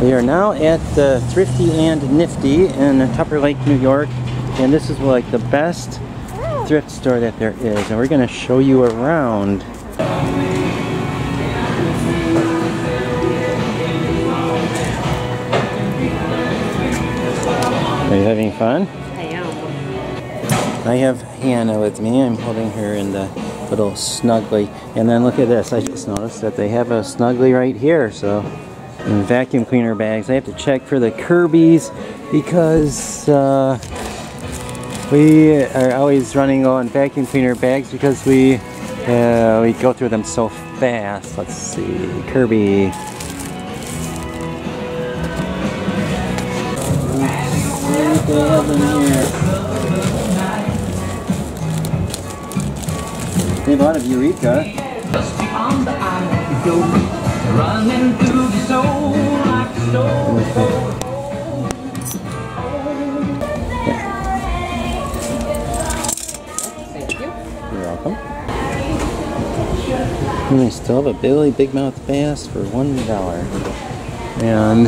We are now at the Thrifty and Nifty in Tupper Lake, New York. And this is like the best thrift store that there is. And we're going to show you around. Are you having fun? I am. I have Hannah with me. I'm holding her in the little snuggly. And then look at this. I just noticed that they have a snuggly right here. So, in vacuum cleaner bags. I have to check for the Kirby's because uh, we are always running on vacuum cleaner bags because we uh, we go through them so fast. Let's see, Kirby. They have a Eureka. And they still have a Billy Big Mouth Bass for one dollar. And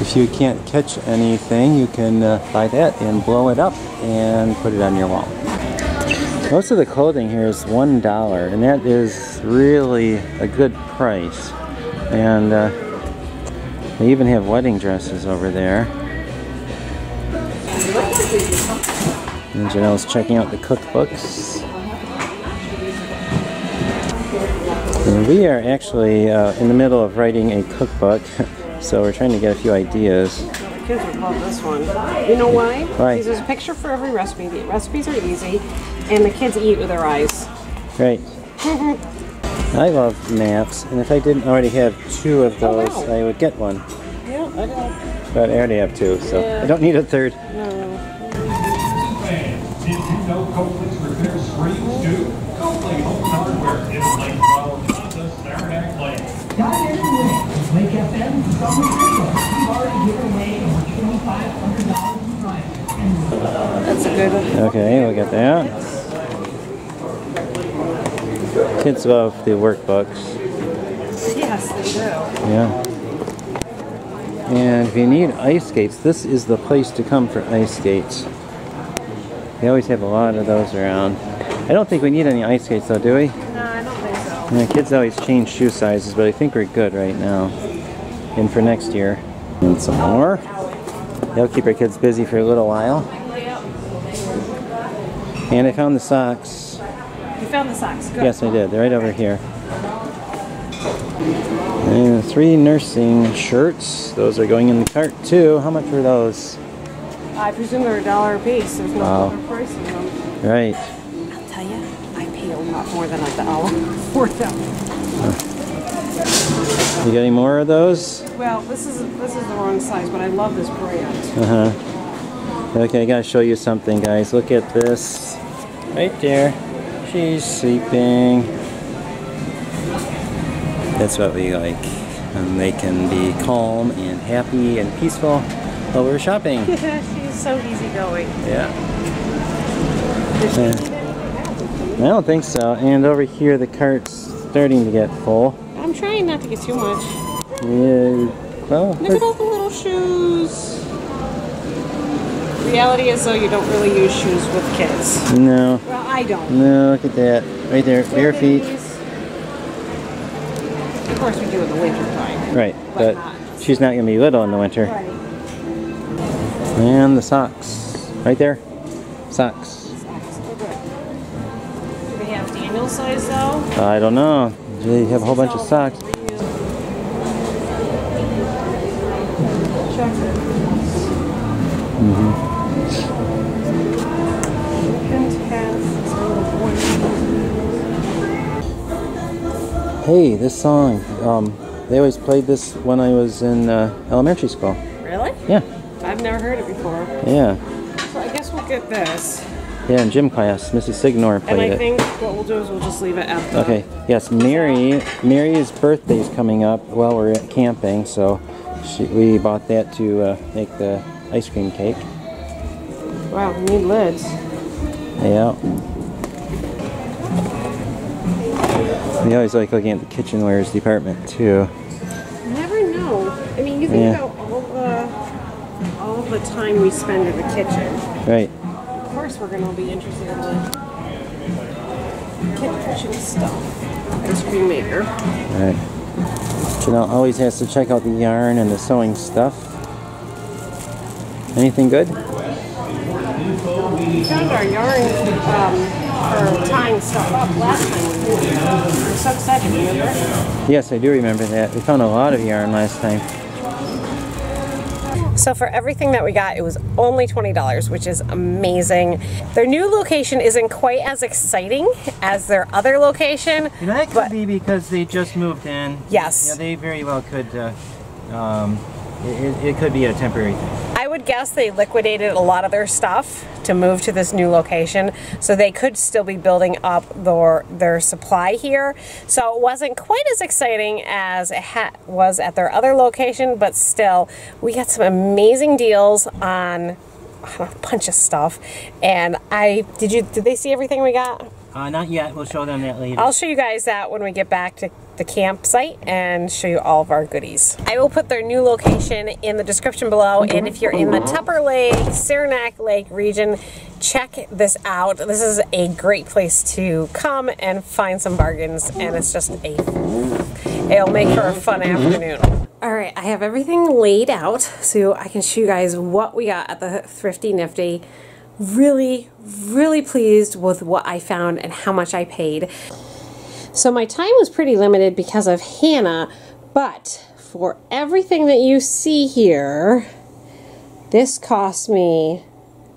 if you can't catch anything, you can uh, buy that and blow it up and put it on your wall. Most of the clothing here is one dollar, and that is really a good price. And uh, they even have wedding dresses over there. And Janelle's checking out the cookbooks. And we are actually uh, in the middle of writing a cookbook, so we're trying to get a few ideas. The kids would love this one. You know why? Why? Because there's a picture for every recipe. The recipes are easy, and the kids eat with their eyes. Right. I love maps, and if I didn't already have two of Oh, those, wow. I would get one. Yeah, I know. But I already have two, so Yeah. I don't need a third. No. Did you know Copeland's Repair Screens do? Copeland Home Hardware in Lake Flower Plaza, Saranac Lake. Got it away. Lake FM Summer Sale. We've already given away over $2,500 in prizes. That's a good one. Okay, we'll get that. Kids love the workbooks. Yes, they do. Yeah. And if you need ice skates, this is the place to come for ice skates. They always have a lot of those around. I don't think we need any ice skates though, do we? No, I don't think so. Yeah, kids always change shoe sizes, but I think we're good right now. And for next year. And some more. They'll keep our kids busy for a little while. And I found the socks. Found the socks. Good. Yes, I did. They're right over here. And three nursing shirts. Those are going in the cart too. How much were those? I presume they're a dollar a piece. There's no Wow. other price in them. Right. I'll tell you, I pay a lot more than a dollar for them. You got any more of those? Well, this is this is the wrong size, but I love this brand. Uh huh. Okay, I gotta show you something, guys. Look at this. Right there. She's sleeping. That's what we like. And they can be calm and happy and peaceful while we're shopping. She's so easygoing. Yeah. I don't think so. And over here, the cart's starting to get full. I'm trying not to get too much. Yeah. Well, Look at all the little shoes. Reality is, though, you don't really use shoes with kids. no. Well, I don't. No, look at that. Right there, bare feet. Of course, we do in the winter time. Right, But but not. she's not gonna be little in the winter. Right. And the socks. Right there. Socks. Do they have Daniel size though? I don't know. They have a whole bunch of socks. Hey, this song. Um, they always played this when I was in uh, elementary school. Really? Yeah, I've never heard it before. yeah, So I guess we'll get this. yeah. In gym class, Mrs. Signor played it. And I it. think what we'll do is we'll just leave it at. Okay. Yes, Mary. Mary's birthday's coming up while we're at camping, so she, we bought that to uh, make the ice cream cake. Wow, we need lids. Yeah. We always like looking at the kitchenwares department too. You never know. I mean, you think Yeah. about all the all the time we spend in the kitchen. Right. Of course, we're going to be interested in the kitchen stuff. Ice cream maker. Right. Janelle always has to check out the yarn and the sewing stuff. Anything good? We found our yarn um, for tying stuff up last time. We were so excited, remember? Yes, I do remember that. We found a lot of yarn last time. So for everything that we got, it was only $20, which is amazing. Their new location isn't quite as exciting as their other location. You know, that could But- be because they just moved in. Yes. Yeah, they very well could. Uh, um, it, it- it could be a temporary thing. Guess they liquidated a lot of their stuff to move to this new location, so they could still be building up their their supply here. So it wasn't quite as exciting as it was at their other location, but still, we got some amazing deals on a bunch of stuff. And I did you did they see everything we got? Uh, not yet. We'll show them that later. I'll show you guys that when we get back to the campsite and show you all of our goodies. I will put their new location in the description below and if you're in the Tupper Lake, Saranac Lake region, check this out. This is a great place to come and find some bargains and it's just a, it'll make for a fun afternoon. All right, I have everything laid out so I can show you guys what we got at the Thrifty Nifty really, really pleased with what I found and how much I paid. So my time was pretty limited because of Hannah, but for everything that you see here, this cost me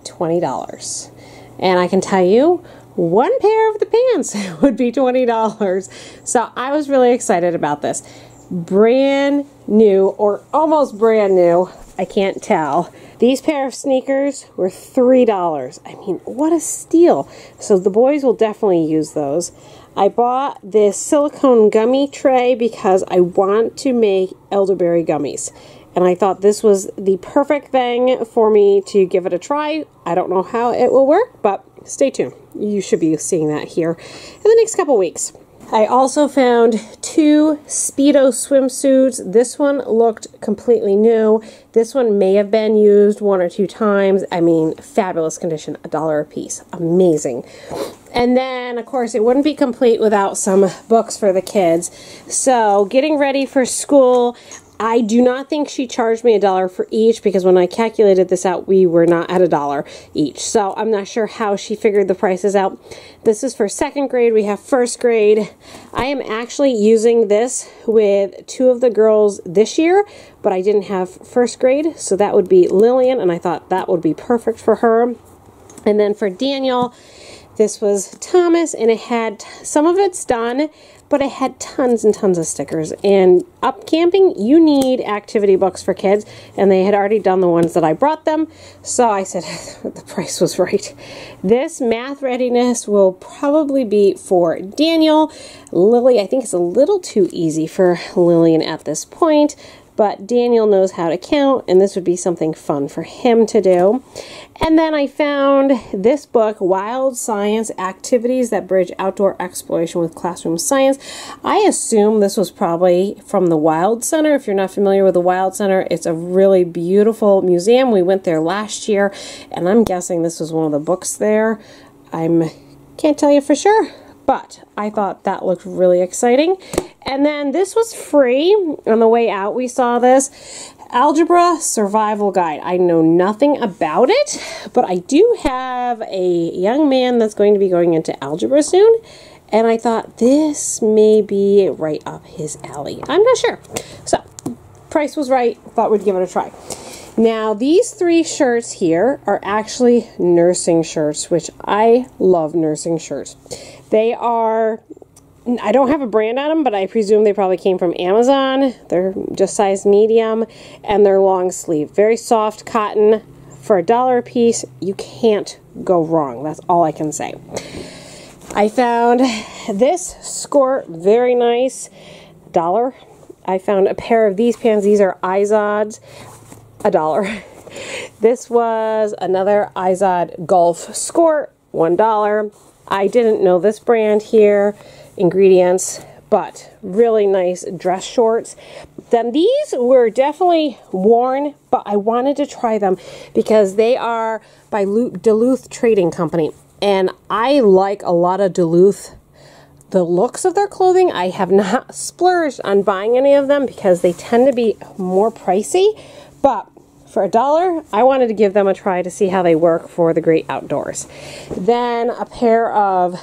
$20. And I can tell you, one pair of the pants would be $20. So I was really excited about this. Brand new, or almost brand new, I can't tell. These pair of sneakers were $3. I mean, what a steal. So the boys will definitely use those. I bought this silicone gummy tray because I want to make elderberry gummies. And I thought this was the perfect thing for me to give it a try. I don't know how it will work, but stay tuned. You should be seeing that here in the next couple weeks. I also found two Speedo swimsuits. This one looked completely new. This one may have been used one or two times. I mean, fabulous condition, a dollar a piece. Amazing. And then, of course, it wouldn't be complete without some books for the kids. So, getting ready for school, I do not think she charged me a dollar for each because when I calculated this out, we were not at a dollar each. So I'm not sure how she figured the prices out. This is for second grade. We have first grade. I am actually using this with two of the girls this year, but I didn't have first grade. So that would be Lillian, and I thought that would be perfect for her. And then for Daniel, this was Thomas, and it had some of it's done, but I had tons and tons of stickers. And up camping, you need activity books for kids, and they had already done the ones that I brought them. So I said the price was right. This math readiness will probably be for Daniel. Lily, I think it's a little too easy for Lillian at this point but Daniel knows how to count, and this would be something fun for him to do. And then I found this book, Wild Science Activities That Bridge Outdoor Exploration with Classroom Science. I assume this was probably from the Wild Center. If you're not familiar with the Wild Center, it's a really beautiful museum. We went there last year, and I'm guessing this was one of the books there. I'm can't tell you for sure, but I thought that looked really exciting. And then this was free on the way out. We saw this Algebra Survival Guide. I know nothing about it, but I do have a young man that's going to be going into algebra soon. And I thought this may be right up his alley. I'm not sure. So, price was right. Thought we'd give it a try. Now, these three shirts here are actually nursing shirts, which I love nursing shirts. They are, I don't have a brand on them, but I presume they probably came from Amazon. They're just size medium and they're long sleeve. Very soft cotton for a dollar a piece. You can't go wrong. That's all I can say. I found this skirt very nice. Dollar. I found a pair of these pants. These are Izods. A dollar. This was another Izod Golf skirt. One dollar. I didn't know this brand here. Ingredients. But really nice dress shorts. then these were definitely worn, but I wanted to try them because they are by Duluth Trading Company. And I like a lot of Duluth the looks of their clothing. I have not splurged on buying any of them because they tend to be more pricey. But for a dollar, I wanted to give them a try to see how they work for the great outdoors. Then a pair of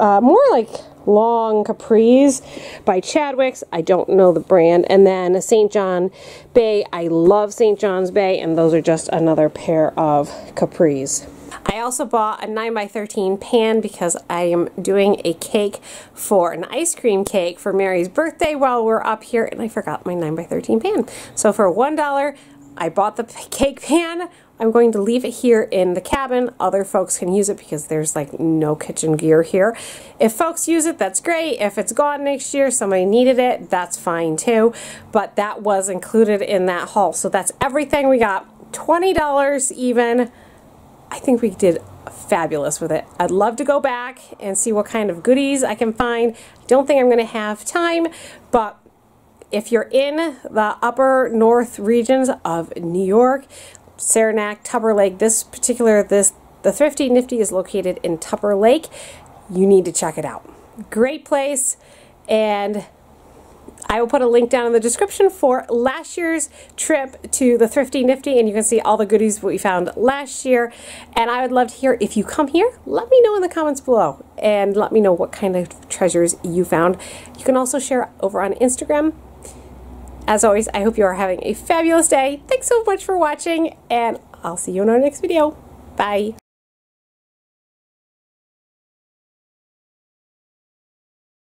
uh, more like long capris by Chadwick's. I don't know the brand. And then a St. John Bay. I love St. John's Bay, and those are just another pair of capris. I also bought a 9x13 pan because I am doing a cake for an ice cream cake for Mary's birthday while we're up here, and I forgot my 9x13 pan. So for $1, I bought the cake pan. I'm going to leave it here in the cabin. Other folks can use it because there's like no kitchen gear here. If folks use it, that's great. If it's gone next year, somebody needed it, that's fine too. But that was included in that haul. So that's everything we got. $20 even. I think we did fabulous with it. I'd love to go back and see what kind of goodies I can find. Don't think I'm going to have time, but if you're in the upper north regions of New York, Saranac, Tupper Lake, this particular, this the Thrifty Nifty is located in Tupper Lake. You need to check it out. Great place and I will put a link down in the description for last year's trip to the Thrifty Nifty, and you can see all the goodies we found last year. And I would love to hear if you come here, let me know in the comments below, and let me know what kind of treasures you found. You can also share over on Instagram. As always, I hope you are having a fabulous day. Thanks so much for watching, and I'll see you in our next video. Bye.